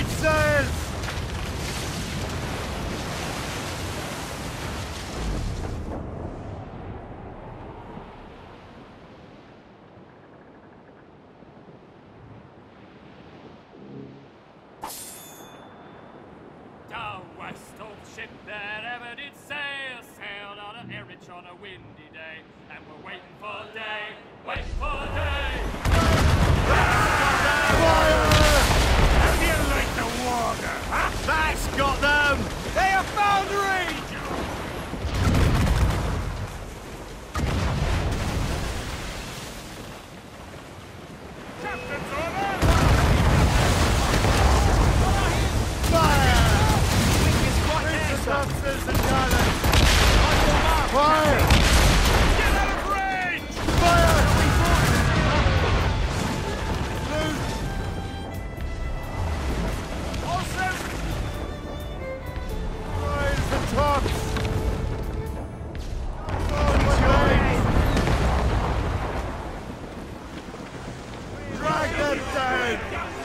sails! West of ship that ever did sail, sailed on a Erich on a windy day, and we're waiting for day, waiting for day. Fire! Get out of range! Fire! Loot! All! Rise the tops! Drag them down!